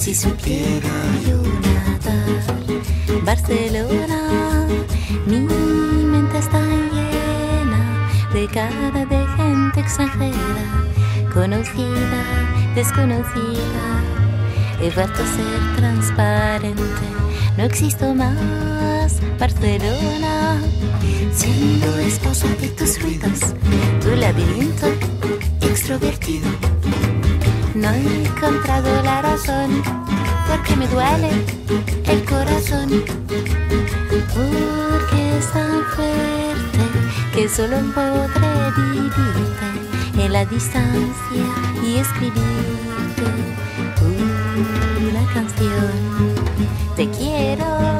si supiera yo nadar. Barcelona, mi mente está llena de cara de gente extranjera, conocida, desconocida. He vuelto a ser transparente, no existo más. Barcelona, siendo esposa de tus ruidos, he encontrado la razón, porque me duele el corazón, porque es tan fuerte que solo podré vivirte en la distancia y escribirte una canción. Te quiero,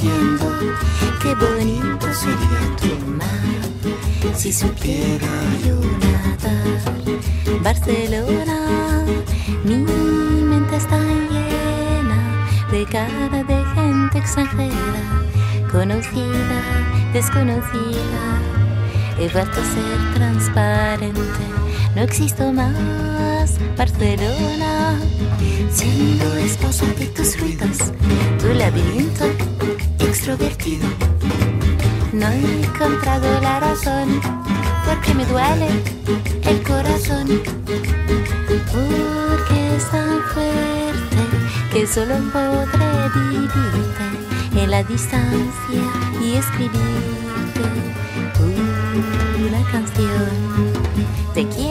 vivir mintiendo. Qué bonito sería tu mar si supiera yo nadar. Barcelona, mi mente está llena de cara de gente extranjera, conocida, desconocida. He vuelto a ser transparente, no existo más. Barcelona, siendo esposa No he encontrado la razón, porque me duele el corazón, porque es tan fuerte que solo podré vivirte en la distancia y escribirte una canción. Te quiero.